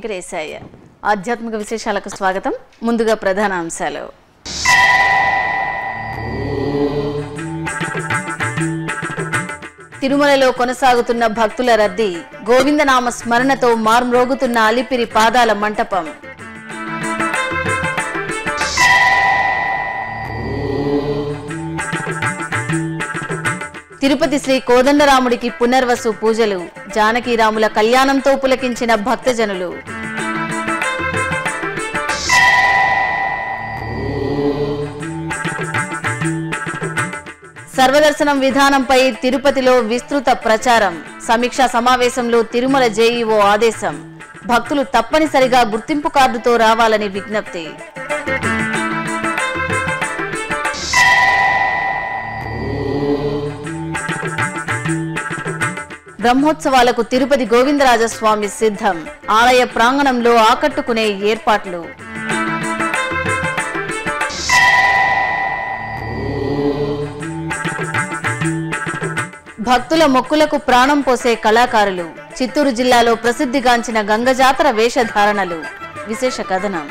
వెంకటేశాయ. ఆధ్యాత్మిక విశేషాలకు స్వాగతం. ముందుగా ప్రధాన అంశాలు. తిరుమలలో కొనసాగుతున్న భక్తుల రద్దీ గోవిందనామ స్మరణతో మార్మ్రోగుతున్న అలిపిరి పాదాల మంటపం. తిరుపతి శ్రీ కోదండరాముడికి పునర్వసు పూజలు జానకీరాముల కళ్యాణంతో పులకించిన భక్తజనులు. సర్వదర్శనం విధానంపై తిరుపతిలో విస్తృత ప్రచారం సమీక్షా సమావేశంలో తిరుమల జేఈఓ ఆదేశం. భక్తులు తప్పనిసరిగా గుర్తింపు కార్డుతో రావాలని విజ్ఞప్తి. బ్రహ్మోత్సవాలకు తిరుపతి గోవిందరాజస్వామి సిద్ధం. ఆలయ ప్రాంగణంలో ఆకట్టుకునే ఏర్పాట్లు. భక్తుల మొక్కులకు ప్రాణం పోసే కళాకారులు. చిత్తూరు జిల్లాలో ప్రసిద్ధిగాంచిన గంగజాతర వేషధారణలు. విశేష కథనం.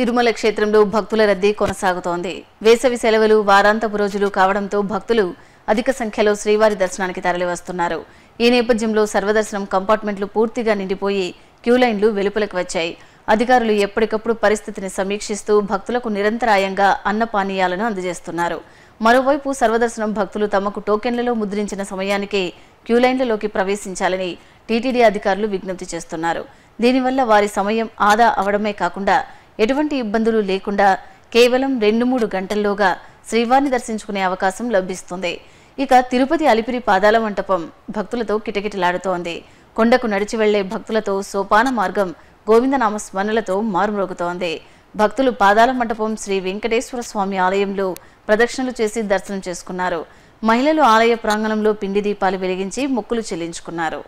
తిరుమల క్షేత్రంలో భక్తుల రద్దీ కొనసాగుతోంది. వేసవి సెలవులు వారాంతపు రోజులు కావడంతో భక్తులు అధిక సంఖ్యలో శ్రీవారి దర్శనానికి తరలివస్తున్నారు. ఈ నేపథ్యంలో సర్వదర్శనం కంపార్ట్మెంట్లు పూర్తిగా నిండిపోయి క్యూ లైన్లు వెలుపలకు వచ్చాయి. అధికారులు ఎప్పటికప్పుడు పరిస్థితిని సమీక్షిస్తూ భక్తులకు నిరంతరాయంగా అన్నపానీయాలను అందజేస్తున్నారు. మరోవైపు సర్వదర్శనం భక్తులు తమకు టోకెన్లలో ముద్రించిన సమయానికే క్యూలైన్లలోకి ప్రవేశించాలని టీటీడీ అధికారులు విజ్ఞప్తి చేస్తున్నారు. దీనివల్ల వారి సమయం ఆదా అవడమే కాకుండా ఎటువంటి ఇబ్బందులు లేకుండా కేవలం రెండు మూడు గంటల్లోగా శ్రీవారిని దర్శించుకునే అవకాశం లభిస్తుంది. ఇక తిరుపతి అలిపిరి పాదాల మంటపం భక్తులతో కిటకిటలాడుతోంది. కొండకు నడిచి వెళ్ళే భక్తులతో సోపాన మార్గం గోవిందనామ స్మరణలతో మారుమ్రోగుతోంది. భక్తులు పాదాల మంటపం శ్రీ వెంకటేశ్వర స్వామి ఆలయంలో ప్రదక్షిణలు చేసి దర్శనం చేసుకున్నారు. మహిళలు ఆలయ ప్రాంగణంలో పిండి దీపాలు వెలిగించి మొక్కులు చెల్లించుకున్నారు.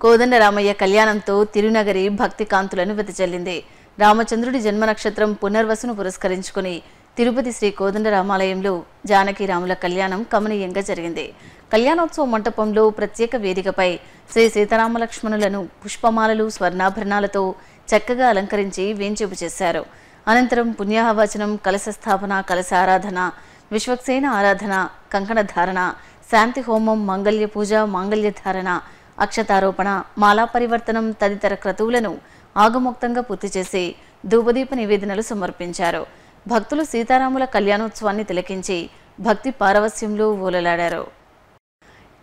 కోదండరామయ్య కళ్యాణంతో తిరునగరి భక్తి కాంతులను వెదజల్లింది. రామచంద్రుడి జన్మ నక్షత్రం పునర్వసును పురస్కరించుకుని తిరుపతి శ్రీ కోదండరామాలయంలో జానకిరాముల కళ్యాణం కమనీయంగా జరిగింది. కళ్యాణోత్సవ మంటపంలో ప్రత్యేక వేదికపై శ్రీ సీతారామలక్ష్మణులను పుష్పమాలలు స్వర్ణాభరణాలతో చక్కగా అలంకరించి వేంచేపు చేశారు. అనంతరం పుణ్యాహవచనం కలశ స్థాపన కలశ ఆరాధన విశ్వక్సేన ఆరాధన కంకణ ధారణ శాంతి హోమం మంగళ్య పూజ మాంగళ్య ధారణ అక్షతారోపణ మాలా పరివర్తనం తదితర క్రతువులను ఆగమోక్తంగా పూర్తి చేసి ధూపదీప నివేదనలు సమర్పించారు. భక్తులు సీతారాముల కళ్యాణోత్సవాన్ని తిలకించి భక్తి పారవస్యంలో ఊలలాడారు.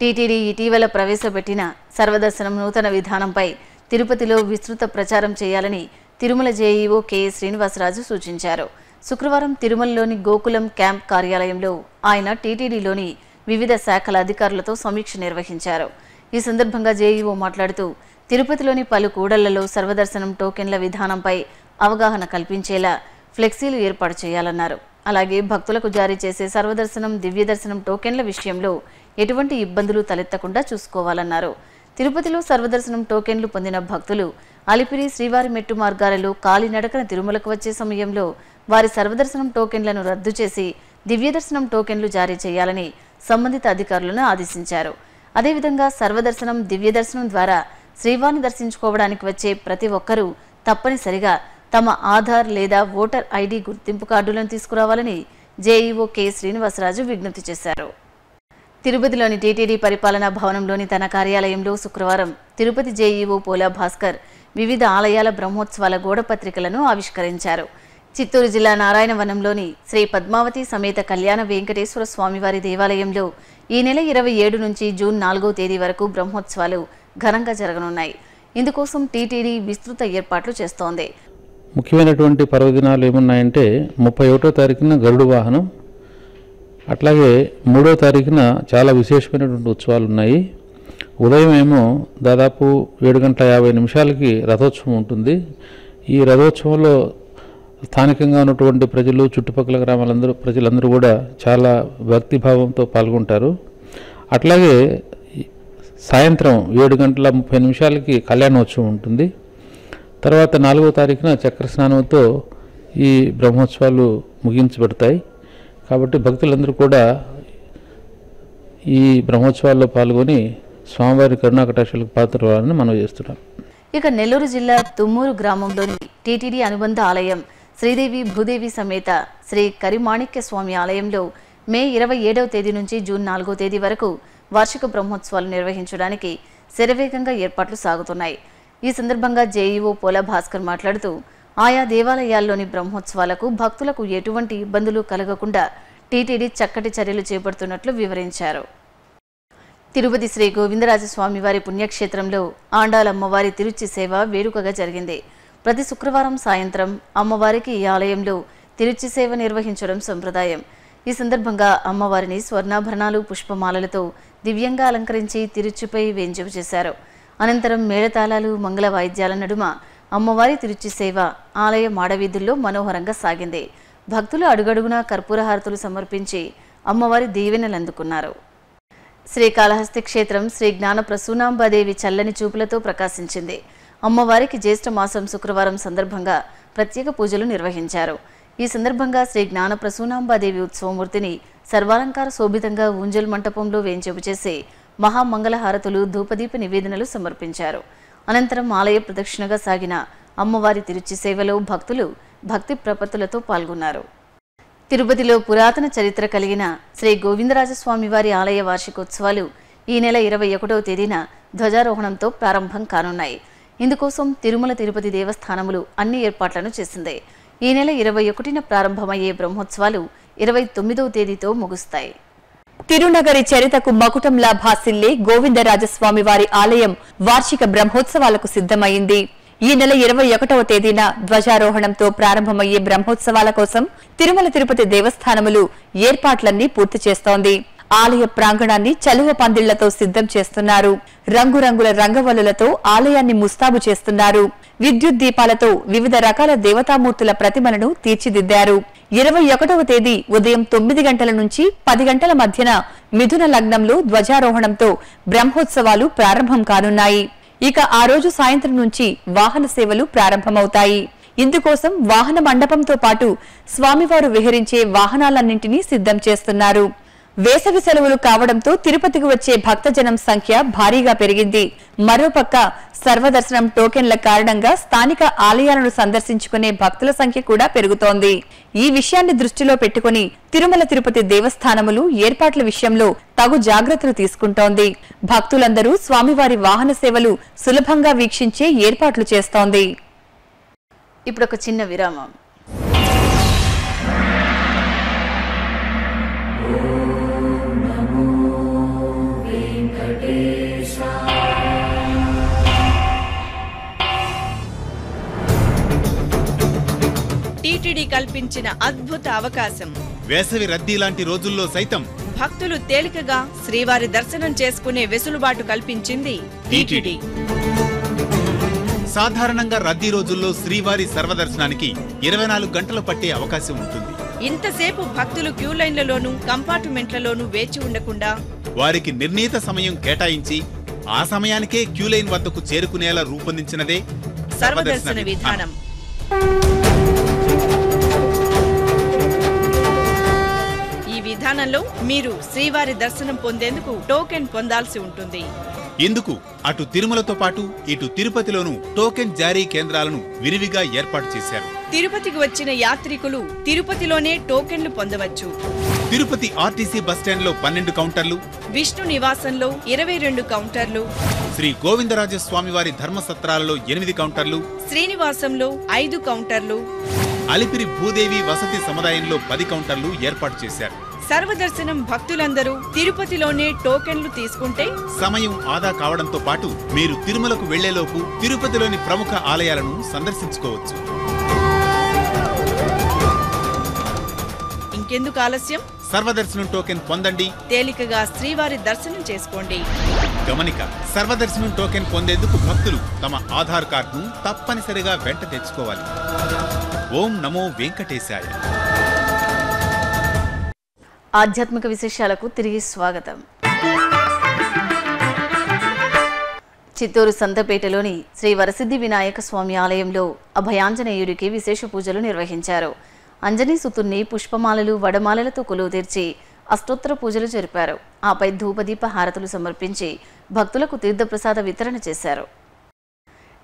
టీటీడీ ఇటీవల ప్రవేశపెట్టిన సర్వదర్శనం నూతన విధానంపై తిరుపతిలో విస్తృత ప్రచారం చేయాలని తిరుమల జేఈఓ కెఏ శ్రీనివాసరాజు సూచించారు. శుక్రవారం తిరుమలలోని గోకులం క్యాంప్ కార్యాలయంలో ఆయన టీటీడీలోని వివిధ శాఖల అధికారులతో సమీక్ష నిర్వహించారు. ఈ సందర్భంగా జేఈఓ మాట్లాడుతూ తిరుపతిలోని పలు కూడళ్ళలో సర్వదర్శనం టోకెన్ల విధానంపై అవగాహన కల్పించేలా ఫ్లెక్సీలు ఏర్పాటు చేయాలన్నారు. అలాగే భక్తులకు జారీ చేసే సర్వదర్శనం దివ్యదర్శనం టోకెన్ల విషయంలో ఎటువంటి ఇబ్బందులు తలెత్తకుండా చూసుకోవాలన్నారు. తిరుపతిలో సర్వదర్శనం టోకెన్లు పొందిన భక్తులు అలిపిరి శ్రీవారి మెట్టు మార్గాలలో కాలినడకన తిరుమలకు వచ్చే సమయంలో వారి సర్వదర్శనం టోకెన్లను రద్దు చేసి దివ్యదర్శనం టోకెన్లు జారీ చేయాలని సంబంధిత అధికారులను ఆదేశించారు. అదేవిధంగా సర్వదర్శనం దివ్యదర్శనం ద్వారా శ్రీవారిని దర్శించుకోవడానికి వచ్చే ప్రతి ఒక్కరూ తప్పనిసరిగా తమ ఆధార్ లేదా ఓటర్ ఐడి గుర్తింపు కార్డులను తీసుకురావాలని జేఈఓ కె శ్రీనివాసరాజు విజ్ఞప్తి చేశారు. తిరుపతిలోని టీటీడీ పరిపాలనా భవనంలోని తన కార్యాలయంలో శుక్రవారం తిరుపతి జేఈఓ పోలా భాస్కర్ వివిధ ఆలయాల బ్రహ్మోత్సవాల గోడపత్రికలను ఆవిష్కరించారు. చిత్తూరు జిల్లా నారాయణవనంలోని శ్రీ పద్మావతి సమేత కళ్యాణ వెంకటేశ్వర స్వామివారి దేవాలయంలో ఈ నెల ఇరవై ఏడు నుంచి జూన్ నాలుగో తేదీ వరకు బ్రహ్మోత్సవాలు ఘనంగా జరగనున్నాయి. ఇందుకోసం టీటీడీ విస్తృత ఏర్పాట్లు చేస్తోంది. ముఖ్యమైనటువంటి పర్వదినాలు ఏమున్నాయంటే ముప్పై ఒకటో తారీఖున గరుడు వాహనం అట్లాగే మూడో తారీఖున చాలా విశేషమైనటువంటి ఉత్సవాలు ఉన్నాయి ఉదయం ఏమో దాదాపు ఏడు గంటల యాభై నిమిషాలకి రథోత్సవం ఉంటుంది. ఈ రథోత్సవంలో స్థానికంగా ఉన్నటువంటి ప్రజలు చుట్టుపక్కల గ్రామాలందరూ ప్రజలందరూ కూడా చాలా భక్తిభావంతో పాల్గొంటారు. అట్లాగే సాయంత్రం ఏడు గంటల ముప్పై నిమిషాలకి కళ్యాణోత్సవం ఉంటుంది. తర్వాత నాలుగో తారీఖున చక్ర స్నానంతో ఈ బ్రహ్మోత్సవాలు ముగించబడతాయి. కాబట్టి భక్తులందరూ కూడా ఈ బ్రహ్మోత్సవాల్లో పాల్గొని స్వామివారి కరుణాకటాక్షలకు పాత్రవాలని మనం చేస్తున్నాం. ఇక నెల్లూరు జిల్లా తుమ్మూరు గ్రామంలోని టీటీడీ అనుబంధ ఆలయం శ్రీదేవి భూదేవి సమేత శ్రీ కరిమాణిక్య స్వామి ఆలయంలో మే ఇరవై ఏడవ తేదీ నుంచి జూన్ నాలుగో తేదీ వరకు వార్షిక బ్రహ్మోత్సవాలు నిర్వహించడానికి శరవేగంగా ఏర్పాట్లు సాగుతున్నాయి. ఈ సందర్భంగా జేఈఓ పోల భాస్కర్ మాట్లాడుతూ ఆయా దేవాలయాల్లోని బ్రహ్మోత్సవాలకు భక్తులకు ఎటువంటి ఇబ్బందులు కలగకుండా టీటీడీ చక్కటి చర్యలు చేపడుతున్నట్లు వివరించారు. తిరుపతి శ్రీ గోవిందరాజస్వామి వారి పుణ్యక్షేత్రంలో ఆండాల అమ్మవారి తిరుచి సేవ వేడుకగా జరిగింది. ప్రతి శుక్రవారం సాయంత్రం అమ్మవారికి ఈ ఆలయంలో తిరుచి సేవ నిర్వహించడం సంప్రదాయం. ఈ సందర్భంగా అమ్మవారిని స్వర్ణాభరణాలు పుష్పమాలలతో దివ్యంగా అలంకరించి తిరుచిపై వేంజపు చేశారు. అనంతరం మేళతాళాలు మంగళ వాయిద్యాల నడుమ అమ్మవారి తిరుచి సేవ ఆలయ మాడవీధుల్లో మనోహరంగా సాగింది. భక్తులు అడుగడుగునా కర్పూరహారతులు సమర్పించి అమ్మవారి దీవెనలు అందుకున్నారు. శ్రీకాళహస్తి క్షేత్రం శ్రీ జ్ఞాన ప్రసూనాంబాదేవి చల్లని చూపులతో ప్రకాశించింది. అమ్మవారికి జ్యేష్ఠ మాసం శుక్రవారం సందర్భంగా ప్రత్యేక పూజలు నిర్వహించారు. ఈ సందర్భంగా శ్రీ జ్ఞాన ప్రసూనాంబాదేవి ఉత్సవమూర్తిని సర్వాలంకార శోభితంగా ఊంజల్ మంటపంలో వేంచేపు చేసి మహామంగళహారతులు ధూపదీప నివేదనలు సమర్పించారు. అనంతరం ఆలయ ప్రదక్షిణగా సాగిన అమ్మవారి తిరుచి సేవలో భక్తులు భక్తి ప్రపత్తులతో పాల్గొన్నారు. తిరుపతిలో పురాతన చరిత్ర కలిగిన శ్రీ గోవిందరాజస్వామి వారి ఆలయ వార్షికోత్సవాలు ఈ నెల ఇరవై ఒకటవ తేదీన ధ్వజారోహణంతో ప్రారంభం కానున్నాయి. ఇందుకోసం తిరుమల తిరుపతి దేవస్థానములు అన్ని ఏర్పాట్లను చేసింది. ఈ నెల ఇరవై ఒకటిన ప్రారంభమయ్యే బ్రహ్మోత్సవాలు ఇరవై తొమ్మిదవ తేదీతో ముగుస్తాయి. తిరునగరి చరితకు మకుటంలా భాసిల్లే గోవిందరాజస్వామి వారి ఆలయం వార్షిక బ్రహ్మోత్సవాలకు సిద్ధమైంది. ఈ నెల ఇరవై ఒకటవ తేదీన ధ్వజారోహణంతో ప్రారంభమయ్యే బ్రహ్మోత్సవాల కోసం తిరుమల తిరుపతి దేవస్థానములు ఏర్పాట్లన్నీ పూర్తి చేస్తోంది. ఆలయ ప్రాంగణాన్ని చలువ పందిళ్ళతో సిద్ధం చేస్తున్నారు. రంగురంగుల రంగవల్లులతో ఆలయాన్ని ముస్తాబు చేస్తున్నారు. విద్యుత్ దీపాలతో వివిధ రకాల దేవతామూర్తుల ప్రతిమలను తీర్చిదిద్దారు. ఇరవై ఒకటవ తేదీ ఉదయం తొమ్మిది గంటల నుంచి పది గంటల మధ్యన మిథున లగ్నంలో ధ్వజారోహణంతో బ్రహ్మోత్సవాలు ప్రారంభం కానున్నాయి. ఇక ఆ రోజు సాయంత్రం నుంచి వాహన సేవలు ప్రారంభమవుతాయి. ఇందుకోసం వాహన మండపంతో పాటు స్వామివారు విహరించే వాహనాలన్నింటినీ సిద్ధం చేస్తున్నారు. వేసవి సెలవులు కావడంతో తిరుపతికి వచ్చే భక్తజనం సంఖ్య భారీగా పెరిగింది. మరోపక్క సర్వదర్శనం టోకెన్ల కారణంగా స్థానిక ఆలయాలను సందర్శించుకునే భక్తుల సంఖ్య కూడా పెరుగుతోంది. ఈ విషయాన్ని దృష్టిలో పెట్టుకుని తిరుమల తిరుపతి దేవస్థానములు ఏర్పాట్ల విషయంలో తగు జాగ్రత్తలు తీసుకుంటోంది. భక్తులందరూ స్వామివారి వాహన సేవలు సులభంగా వీక్షించే ఏర్పాట్లు చేస్తోంది. ఇప్పుడు ఒక చిన్న విరామం. కల్పించిన అద్భుత అవకాశం. వేసవి రద్దీ లాంటి రోజుల్లో సైతం భక్తులు తేలికగా శ్రీవారి దర్శనం చేసుకునే వెసులుబాటు కల్పించింది టీటీడీ. సాధారణంగా రద్దీ రోజుల్లో శ్రీవారి సర్వదర్శనానికి ఇరవై నాలుగు గంటలు పట్టే అవకాశం ఉంటుంది. ఇంతసేపు భక్తులు క్యూ లైన్లలోనూ కంపార్ట్మెంట్లలోనూ వేచి ఉండకుండా వారికి నిర్ణీత సమయం కేటాయించి ఆ సమయానికే క్యూ లైన్ వద్దకు చేరుకునేలా రూపొందించినదే సర్వదర్శన విధానం. విధానంలో మీరు శ్రీవారి దర్శనం పొందేందుకు టోకెన్ పొందాల్సి ఉంటుంది. ఇందుకు అటు తిరుమలతో పాటు ఇటు తిరుపతిలోనూ టోకెన్ జారీ కేంద్రాలను విరివిగా ఏర్పాటు చేశారు. తిరుపతికి వచ్చిన యాత్రికులు తిరుపతిలోనే టోకెన్లు పొందవచ్చు. తిరుపతి ఆర్టీసీ బస్టాండ్లో పన్నెండు కౌంటర్లు. విష్ణు నివాసంలో ఇరవై రెండు కౌంటర్లు. శ్రీ గోవిందరాజస్వామివారి ధర్మసత్రాలలో ఎనిమిది కౌంటర్లు. శ్రీనివాసంలో ఐదు కౌంటర్లు. అలిపిరి భూదేవి వసతి సముదాయంలో పది కౌంటర్లు ఏర్పాటు చేశారు. సర్వదర్శనం భక్తులందరూ తిరుపతిలోనే టోకెన్లు తీసుకుంటే సమయం ఆదా కావడంతో పాటు మీరు తిరుమలకు వెళ్ళేలోపు తిరుపతిలోని ప్రముఖ ఆలయాలను సందర్శించుకోవచ్చు. ఇంకెందుకు ఆలస్యం? సర్వదర్శనం టోకెన్ పొందండి. తేలికగా శ్రీవారి దర్శనం చేసుకోండి. గమనిక సర్వదర్శనం టోకెన్ పొందేందుకు భక్తులు తమ ఆధార్ కార్డును తప్పనిసరిగా వెంట తెచ్చుకోవాలి. ఓం నమో వెంకటేశాయ. ఆధ్యాత్మిక విశేషాలకు తిరిగి స్వాగతం. చిత్తూరు సంతపేటలోని శ్రీ వరసిద్ధి వినాయక స్వామి ఆలయంలో అభయాంజనేయుడికి విశేష పూజలు నిర్వహించారు. అంజనీ సుతుర్ని పుష్పమాలలు వడమాలలతో కొలువు తీర్చి అష్టోత్తర పూజలు జరిపారు. ఆపై ధూపదీప హారతులు సమర్పించి భక్తులకు తీర్థప్రసాద వితరణ చేశారు.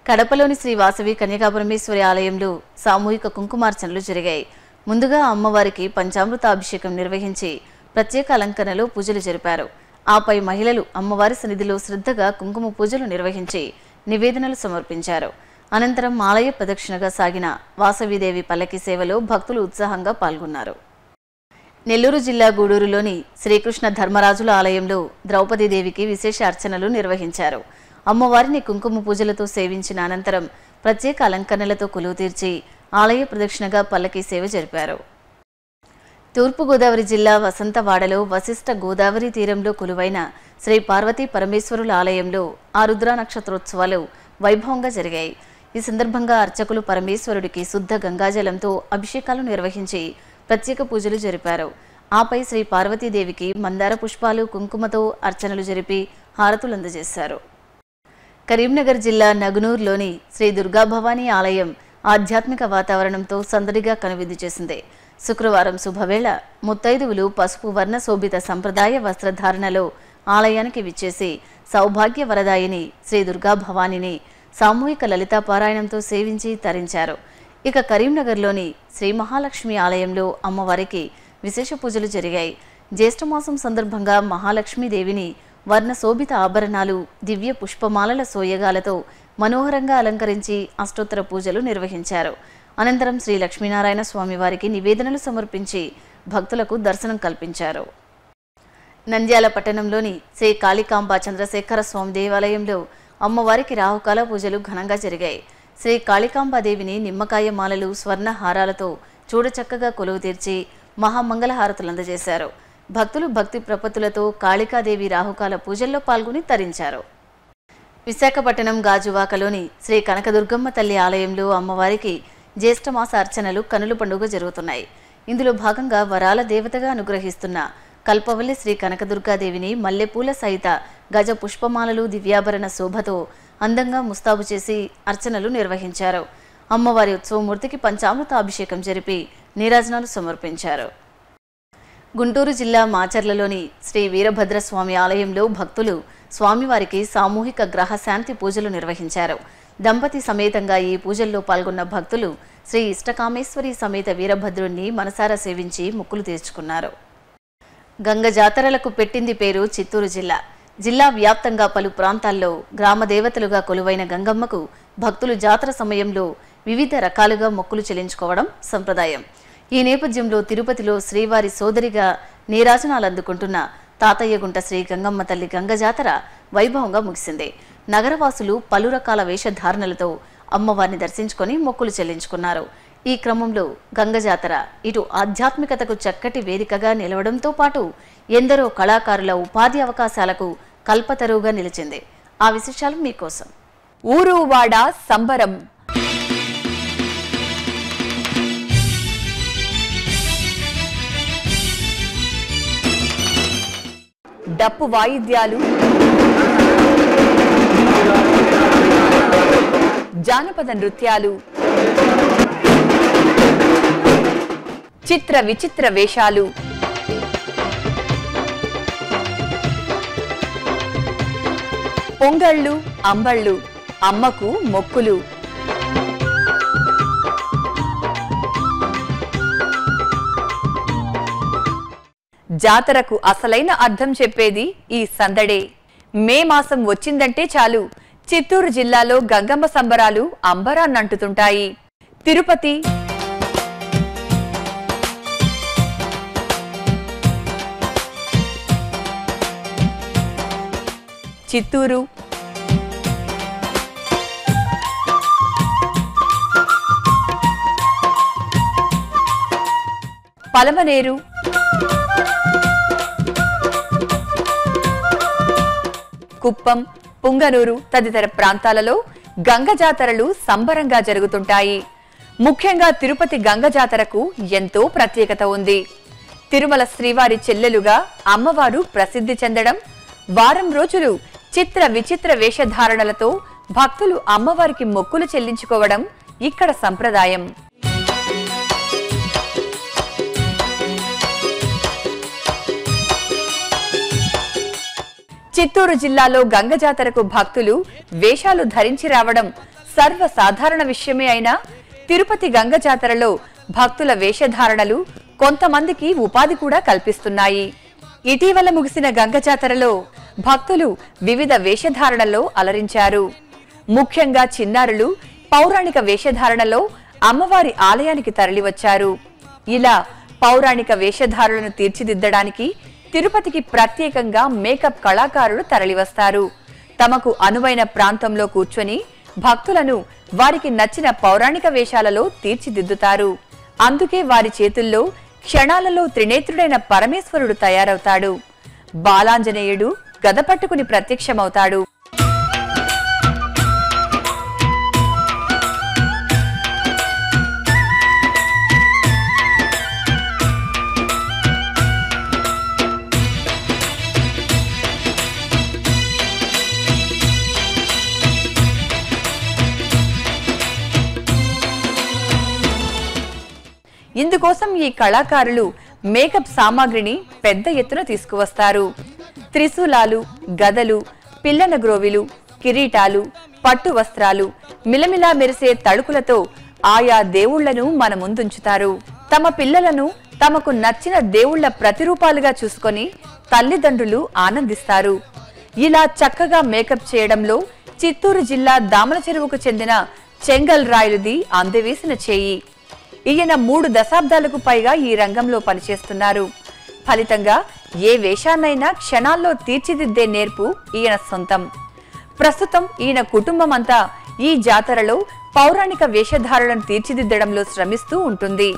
కడపలోని శ్రీ వాసవి కన్యకాపరమేశ్వరి ఆలయంలో సామూహిక కుంకుమార్చనలు జరిగాయి. ముందుగా అమ్మవారికి పంచామృతాభిషేకం నిర్వహించి ప్రత్యేక అలంకరణలో పూజలు జరిపారు. ఆపై మహిళలు అమ్మవారి సన్నిధిలో శ్రద్ధగా కుంకుమ పూజలు నిర్వహించి నివేదనలు సమర్పించారు. అనంతరం ఆలయ ప్రదక్షిణగా సాగిన వాసవిదేవి పల్లకి సేవలో భక్తులు ఉత్సాహంగా పాల్గొన్నారు. నెల్లూరు జిల్లా గూడూరులోని శ్రీకృష్ణ ధర్మరాజుల ఆలయంలో ద్రౌపదీదేవికి విశేష అర్చనలు నిర్వహించారు. అమ్మవారిని కుంకుమ పూజలతో సేవించిన అనంతరం ప్రత్యేక అలంకరణలతో కొలువు తీర్చి ఆలయ ప్రదక్షిణగా పల్లకి సేవ జరిపారు. తూర్పుగోదావరి జిల్లా వసంతవాడలో వశిష్ఠ గోదావరి తీరంలో కొలువైన శ్రీ పార్వతీ పరమేశ్వరుల ఆలయంలో ఆ రుద్ర నక్షత్రోత్సవాలు వైభవంగా జరిగాయి. ఈ సందర్భంగా అర్చకులు పరమేశ్వరుడికి శుద్ధ గంగాజలంతో అభిషేకాలు నిర్వహించి ప్రత్యేక పూజలు జరిపారు. ఆపై శ్రీ పార్వతీదేవికి మందార పుష్పాలు కుంకుమతో అర్చనలు జరిపి హారతులు అందజేశారు. కరీంనగర్ జిల్లా నగునూరులోని శ్రీ దుర్గాభవానీ ఆలయం ఆధ్యాత్మిక వాతావరణంతో సందడిగా కనువిందు చేసింది. శుక్రవారం శుభవేళ ముత్తైదువులు పసుపు వర్ణ శోభిత సంప్రదాయ వస్త్రధారణలో ఆలయానికి విచ్చేసి సౌభాగ్య వరదాయిని శ్రీ దుర్గా భవానిని సామూహిక లలితా పారాయణంతో సేవించి తరించారు. ఇక కరీంనగర్లోని శ్రీ మహాలక్ష్మి ఆలయంలో అమ్మవారికి విశేష పూజలు జరిగాయి. జ్యేష్ఠమాసం సందర్భంగా మహాలక్ష్మీదేవిని వర్ణ శోభిత ఆభరణాలు దివ్య పుష్పమాలల సోయగాలతో మనోహరంగా అలంకరించి అష్టోత్తర పూజలు నిర్వహించారు. అనంతరం శ్రీ లక్ష్మీనారాయణ స్వామి వారికి నివేదనలు సమర్పించి భక్తులకు దర్శనం కల్పించారు. నంద్యాల పట్టణంలోని శ్రీ కాళికాంబ చంద్రశేఖర స్వామి దేవాలయంలో అమ్మవారికి రాహుకాల పూజలు ఘనంగా జరిగాయి. శ్రీ కాళికాంబాదేవిని నిమ్మకాయ మాలలు స్వర్ణ హారాలతో చూడచక్కగా కొలువు తీర్చి మహామంగళహారతులు అందజేశారు. భక్తులు భక్తి ప్రపత్తులతో కాళికాదేవి రాహుకాల పూజల్లో పాల్గొని తరించారు. విశాఖపట్నం గాజువాకలోని శ్రీ కనకదుర్గమ్మ తల్లి ఆలయంలో అమ్మవారికి జ్యేష్ఠమాస అర్చనలు కనుల పండుగ జరుగుతున్నాయి. ఇందులో భాగంగా వరాల దేవతగా అనుగ్రహిస్తున్న కల్పవల్లి శ్రీ కనకదుర్గాదేవిని మల్లెపూల సహిత గజ పుష్పమాలలు దివ్యాభరణ శోభతో అందంగా ముస్తాబు చేసి అర్చనలు నిర్వహించారు. అమ్మవారి ఉత్సవమూర్తికి పంచామృత అభిషేకం జరిపి నీరాజనాలు సమర్పించారు. గుంటూరు జిల్లా మాచర్లలోని శ్రీ వీరభద్రస్వామి ఆలయంలో భక్తులు స్వామివారికి సామూహిక గ్రహ శాంతి పూజలు నిర్వహించారు. దంపతి సమేతంగా ఈ పూజల్లో పాల్గొన్న భక్తులు శ్రీ ఇష్టకామేశ్వరి సమేత వీరభద్రుణ్ణి మనసారా సేవించి మొక్కులు తీర్చుకున్నారు. గంగ జాతరలకు పెట్టింది పేరు చిత్తూరు జిల్లా. జిల్లా వ్యాప్తంగా పలు ప్రాంతాల్లో గ్రామ దేవతలుగా కొలువైన గంగమ్మకు భక్తులు జాతర సమయంలో వివిధ రకాలుగా మొక్కులు చెల్లించుకోవడం సంప్రదాయం. ఈ నేపథ్యంలో తిరుపతిలో శ్రీవారి సోదరిగా నీరాజనాలు అందుకుంటున్న తాతయ్యగుంట శ్రీ గంగమ్మ తల్లి గంగ జాతర వైభవంగా ముగిసింది. నగరవాసులు పలు రకాల వేషధారణలతో అమ్మవారిని దర్శించుకొని మొక్కులు చెల్లించుకున్నారు. ఈ క్రమంలో గంగ జాతర ఇటు ఆధ్యాత్మికతకు చక్కటి వేదికగా నిలవడంతో పాటు ఎందరో కళాకారుల ఉపాధి అవకాశాలకు కల్పతరువుగా నిలిచింది. ఆ విశేషాలు మీకోసం. ఊరు వాడ సంబరం. డప్పు వాయిద్యాలు. జానపద నృత్యాలు. చిత్ర విచిత్ర వేషాలు. పొంగళ్ళు అంబళ్ళు అమ్మకు మొక్కులు. జాతరకు అసలైన అర్థం చెప్పేది ఈ సందడే. మే మాసం వచ్చిందంటే చాలు. చిత్తూరు జిల్లాలో గంగమ్మ సంబరాలు అంబరాన్నంటుతుంటాయి తిరుపతి చిత్తూరు పలమనేరు కుప్పం పుంగనూరు తదితర ప్రాంతాలలో గంగ జాతరలు సంబరంగా జరుగుతుంటాయి. ముఖ్యంగా తిరుపతి గంగ జాతరకు ఎంతో ప్రత్యేకత ఉంది. తిరుమల శ్రీవారి చెల్లెలుగా అమ్మవారు ప్రసిద్ధి చెందడం వారం రోజులు చిత్ర విచిత్ర వేషధారణలతో భక్తులు అమ్మవారికి మొక్కులు చెల్లించుకోవడం ఇక్కడ సంప్రదాయం. చిత్తూరు జిల్లాలో గంగ జాతరకు భక్తులు వేషాలు ధరించి రావడం సర్వసాధారణ విషయమే అయినా తిరుపతి గంగ జాతరలో భక్తుల వేషధారణలు కొంతమందికి ఉపాధి కూడా కల్పిస్తున్నాయి. ఇటీవల ముగిసిన గంగ జాతరలో భక్తులు వివిధ వేషధారణలో అలరించారు. ముఖ్యంగా చిన్నారులు పౌరాణిక వేషధారణలో అమ్మవారి ఆలయానికి తరలివచ్చారు. ఇలా పౌరాణిక వేషధారులను తీర్చిదిద్దడానికి తిరుపతికి ప్రత్యేకంగా మేకప్ కళాకారులు తరలివస్తారు. తమకు అనువైన ప్రాంతంలో కూర్చొని భక్తులను వారికి నచ్చిన పౌరాణిక వేషాలలో తీర్చిదిద్దుతారు. అందుకే వారి చేతుల్లో క్షణాలలో త్రినేత్రుడైన పరమేశ్వరుడు తయారవుతాడు. బాలాంజనేయుడు గద పట్టుకుని ప్రత్యక్షమవుతాడు. ఇందుకోసం ఈ కళాకారులు మేకప్ సామాగ్రిని పెద్ద ఎత్తున తీసుకువస్తారు. త్రిశూలాలు గదలు పిల్లన గ్రోవిలు కిరీటాలు పట్టు వస్త్రాలు మిలమిలా మెరిసే తడుకులతో ఆయా దేవుళ్ళను మన ముందుంచుతారు. తమ పిల్లలను తమకు నచ్చిన దేవుళ్ళ ప్రతిరూపాలుగా చూసుకొని తల్లిదండ్రులు ఆనందిస్తారు. ఇలా చక్కగా మేకప్ చేయడంలో చిత్తూరు జిల్లా దామల చెరువుకు చెందిన చెంగల్ రాయలుది అందవేసిన చేయి. ఈయన మూడు దశాబ్దాలకు పైగా ఈ రంగంలో పనిచేస్తున్నారు. ఫలితంగా ఏ వేషాన్నైనా క్షణాల్లో తీర్చిదిద్దే నేర్పు ఈయన సొంతం. ప్రస్తుతం ఈయన కుటుంబం అంతా ఈ జాతరలో పౌరాణిక వేషధారులను తీర్చిదిద్దడంలో శ్రమిస్తూ ఉంటుంది.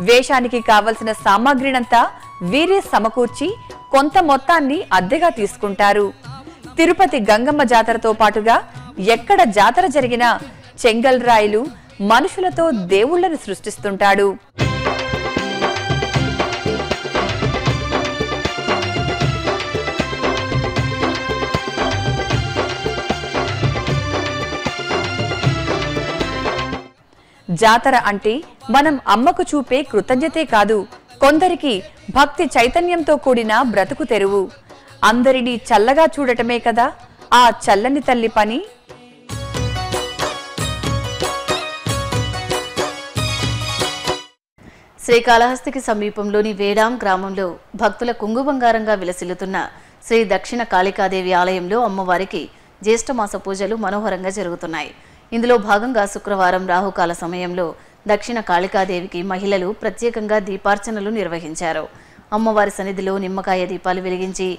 వేషానికి కావలసిన సామాగ్రినంతా వీరే సమకూర్చి కొంత మొత్తాన్ని అద్దెగా తీసుకుంటారు. తిరుపతి గంగమ్మ జాతరతో పాటుగా ఎక్కడ జాతర జరిగినా చెంగల్ రాయిలు మనుషులతో దేవుళ్ళను సృష్టిస్తుంటాడు. జాతర అంటే మనం అమ్మకు చూపే కృతజ్ఞతే కాదు కొందరికి భక్తి చైతన్యంతో కూడిన బ్రతుకు తెరువు. అందరినీ చల్లగా చూడటమే కదా ఆ చల్లని తల్లి పని? శ్రీకాళహస్తికి సమీపంలోని వేడాం గ్రామంలో భక్తుల కుంగు బంగారంగా విలసిల్లుతున్న శ్రీ దక్షిణ కాళికాదేవి ఆలయంలో అమ్మవారికి జ్యేష్ఠమాస పూజలు మనోహరంగా జరుగుతున్నాయి. ఇందులో భాగంగా శుక్రవారం రాహుకాల సమయంలో దక్షిణ కాళికాదేవికి మహిళలు ప్రత్యేకంగా దీపార్చనలు నిర్వహించారు. అమ్మవారి సన్నిధిలో నిమ్మకాయ దీపాలు వెలిగించి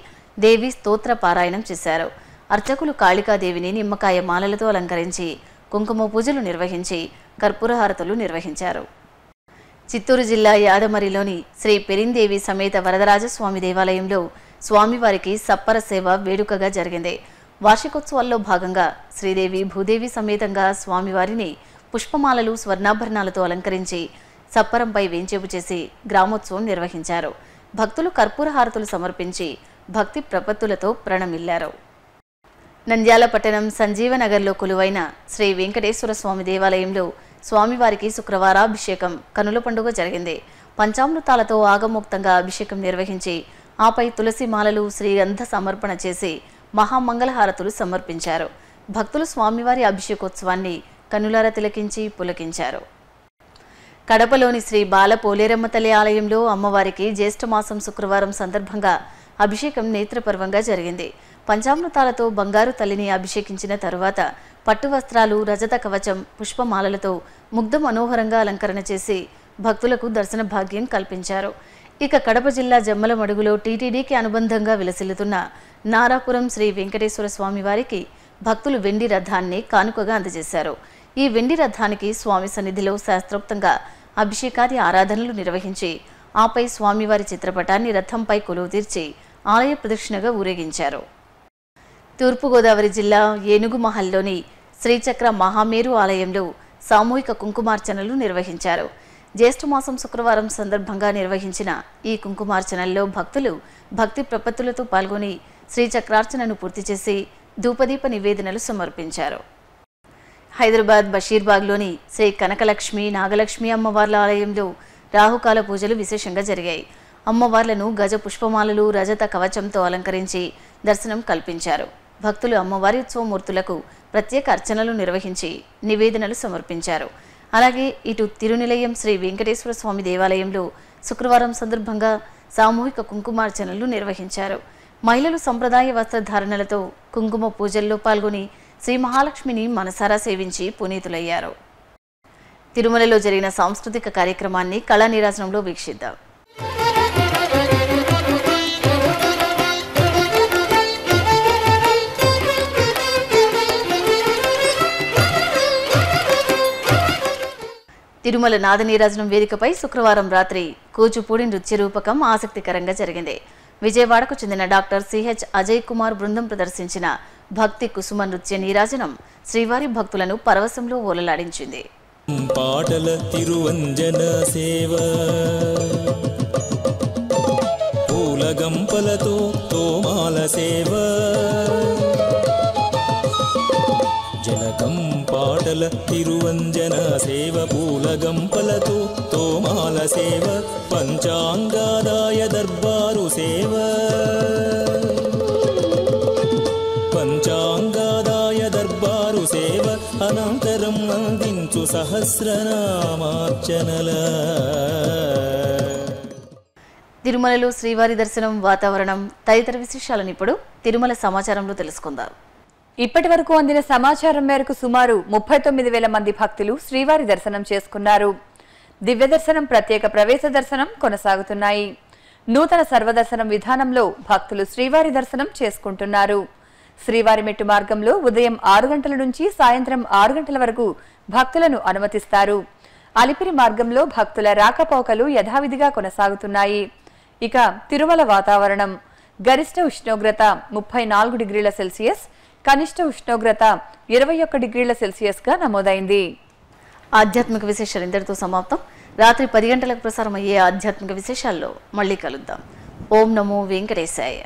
దేవి స్తోత్ర పారాయణం చేశారు. అర్చకులు కాళికాదేవిని నిమ్మకాయ మాలలతో అలంకరించి కుంకుమ పూజలు నిర్వహించి కర్పూరహారతులు నిర్వహించారు. చిత్తూరు జిల్లా యాదమరిలోని శ్రీ పెరిందేవి సమేత వరదరాజస్వామి దేవాలయంలో స్వామివారికి సప్పర సేవ వేడుకగా జరిగింది. వార్షికోత్సవాల్లో భాగంగా శ్రీదేవి భూదేవి సమేతంగా స్వామివారిని పుష్పమాలలు స్వర్ణాభరణాలతో అలంకరించి సప్పరంపై వేంచేపు చేసి గ్రామోత్సవం నిర్వహించారు. భక్తులు కర్పూర హారతులు సమర్పించి భక్తి ప్రపత్తులతో ప్రణమిల్లారు. నంద్యాల పట్టణం సంజీవనగర్లో కొలువైన శ్రీ వెంకటేశ్వర స్వామి దేవాలయంలో స్వామివారికి శుక్రవారాభిషేకం కనుల పండుగ జరిగింది. పంచామృతాలతో ఆగమోక్తంగా అభిషేకం నిర్వహించి ఆపై తులసి మాలలు శ్రీగంధ సమర్పణ చేసి మహామంగళహారతులు సమర్పించారు. భక్తులు స్వామివారి అభిషేకోత్సవాన్ని కనులార తిలకించి పులకించారు. కడపలోని శ్రీ బాల పోలేరమ్మ తల్లి ఆలయంలో అమ్మవారికి జ్యేష్ఠమాసం శుక్రవారం సందర్భంగా అభిషేకం నేత్రపర్వంగా జరిగింది. పంచామృతాలతో బంగారు తల్లిని అభిషేకించిన తరువాత పట్టు వస్త్రాలు రజత కవచం పుష్పమాలలతో ముగ్ధ మనోహరంగా అలంకరణ చేసి భక్తులకు దర్శన భాగ్యం కల్పించారు. ఇక కడప జిల్లా జమ్మలమడుగులో టీటీడీకి అనుబంధంగా విలసిల్లుతున్న నారాపురం శ్రీ వెంకటేశ్వర స్వామి వారికి భక్తులు వెండి రథాన్ని కానుకగా అందజేశారు. ఈ వెండి రథానికి స్వామి సన్నిధిలో శాస్త్రోక్తంగా అభిషేకాది ఆరాధనలు నిర్వహించి ఆపై స్వామివారి చిత్రపటాన్ని రథంపై కొలువు తీర్చి ఆలయ ప్రదక్షిణగా ఊరేగించారు. తూర్పుగోదావరి జిల్లా ఏనుగు మహల్లోని శ్రీచక్ర మహామేరు ఆలయంలో సామూహిక కుంకుమార్చనలు నిర్వహించారు. జ్యేష్ఠమాసం శుక్రవారం సందర్భంగా నిర్వహించిన ఈ కుంకుమార్చనల్లో భక్తులు భక్తి ప్రపత్తులతో పాల్గొని శ్రీచక్రార్చనను పూర్తి చేసి ధూపదీప నివేదనలు సమర్పించారు. హైదరాబాద్ బషీర్బాగ్లోని శ్రీ కనకలక్ష్మి నాగలక్ష్మి అమ్మవార్ల ఆలయంలో రాహుకాల పూజలు విశేషంగా జరిగాయి. అమ్మవార్లను గజ పుష్పమాలలు రజత కవచంతో అలంకరించి దర్శనం కల్పించారు. భక్తులు అమ్మవారి ఉత్సవమూర్తులకు ప్రత్యేక అర్చనలు నిర్వహించి నివేదనలు సమర్పించారు. అలాగే ఇటు తిరునిలయం శ్రీ వెంకటేశ్వర స్వామి దేవాలయంలో శుక్రవారం సందర్భంగా సామూహిక కుంకుమార్చనలు నిర్వహించారు. మహిళలు సంప్రదాయ వస్త్రధారణలతో కుంకుమ పూజల్లో పాల్గొని శ్రీ మహాలక్ష్మిని మనసారా సేవించి పునీతులయ్యారు. తిరుమలలో జరిగిన సాంస్కృతిక కార్యక్రమాన్ని కళా నీరాజనంలో వీక్షిద్దాం. తిరుమల నాదనీరాజనం వేదికపై శుక్రవారం రాత్రి కూచిపూడి నృత్య రూపకం ఆసక్తికరంగా జరిగింది. విజయవాడకు చెందిన డాక్టర్ సిహెచ్ అజయ్ కుమార్ బృందం ప్రదర్శించిన భక్తి కుసుమ నృత్య నీరాజనం శ్రీవారి భక్తులను పరవశంలో ఓలలాడించింది. పాటల తిరువంజన సేవ. పూల గంపలతో తోమాల సేవ. పాటల తిరువంజన సేవ పూల గంపలతో తోమాల సేవ పంచాంగాదాయ దర్బారు సేవ. పంచాంగాదాయ దర్బారు సేవ అనంతరం అందించు సహస్రనామార్చనల. తిరుమలలో శ్రీవారి దర్శనం వాతావరణం తదితర విశేషాలను ఇప్పుడు తిరుమల సమాచారంలో తెలుసుకుందాం. ఇప్పటి వరకు అందిన సమాచారం మేరకు సుమారు ముప్పై తొమ్మిది వేల మంది భక్తులు శ్రీవారి దర్శనం చేసుకున్నారు. దివ్య దర్శనం ప్రత్యేక ప్రవేశ దర్శనం కొనసాగుతున్నాయి. నూతన సర్వదర్శనం విధానంలో భక్తులు శ్రీవారి దర్శనం చేసుకుంటున్నారు. శ్రీవారి మెట్టు మార్గంలో ఉదయం ఆరు గంటల నుంచి సాయంత్రం ఆరు గంటల వరకు భక్తులను అనుమతిస్తారు. అలిపిరి మార్గంలో భక్తుల రాకపోకలు యథావిధిగా కొనసాగుతున్నాయి. ఇక తిరుమల వాతావరణం. గరిష్ట ఉష్ణోగ్రత ముప్పై నాలుగు డిగ్రీల సెల్సియస్ కనిష్ట ఉష్ణోగ్రత ఇరవై ఒక్క డిగ్రీల సెల్సియస్గా నమోదైంది. ఆధ్యాత్మిక విశేషాలు ఇంతటితో సమాప్తం. రాత్రి పది గంటలకు ప్రసారం అయ్యే ఆధ్యాత్మిక విశేషాల్లో మళ్ళీ కలుద్దాం. ఓం నమో వెంకటేశాయ.